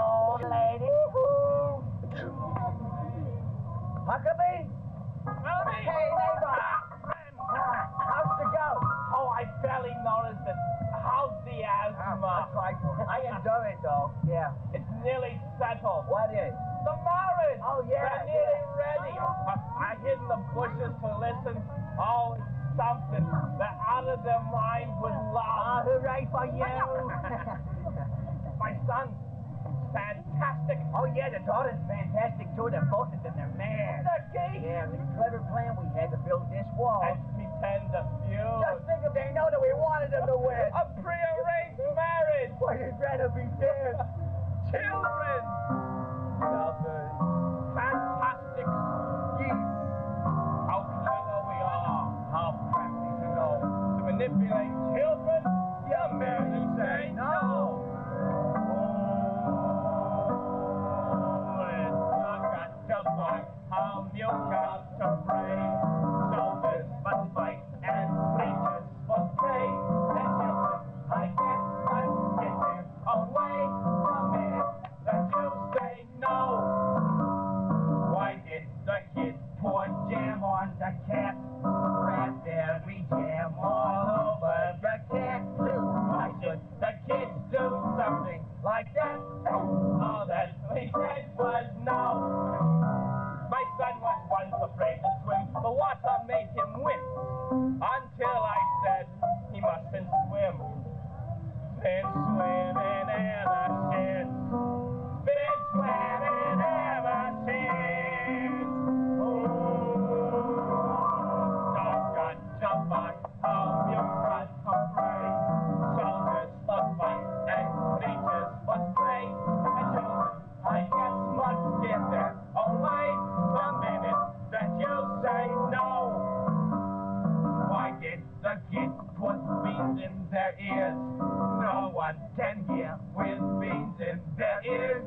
old lady. Hucklebee? Hey, neighbor. How's the goat? Oh, I barely noticed it. How's the asthma? Ah, like, I enjoy it though. Yeah. It's nearly settled. What is? The marriage! Oh, yeah, They're nearly yeah. ready. I, I hid in the bushes to listen. Oh, something. They're out of their mind with ah, Oh, hooray for you. My son, fantastic. oh, yeah, the daughter's fantastic too. They're both in their man. The gate! Yeah, the clever plan we had to build this wall. And pretend to Just think if they know that we wanted them to win. A prearranged marriage! Boy, you'd rather be dead. Children! Nothing. Fantastic! Geese. How clever we are! How crafty to know to manipulate fight, how you got to pray. Soldiers must fight and preachers must pray. And children, I guess, must get their own way. The minute that you say no. Why did the kid pour jam on the cat? Raspberry jam all over the cat. Too. Why should the kids do something like that ever their ears? No one can hear with beans in their ears.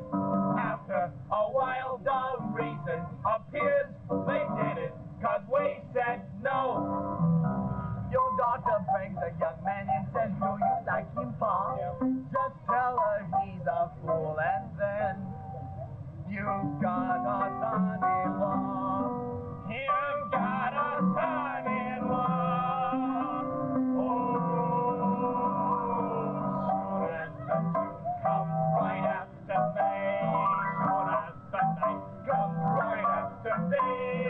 After a while, the reason appears they did it cause we said no. Your daughter brings a young man and says, Do you like him, Pa? Just tell her he's a fool, and then you've got a son-in-law. Day,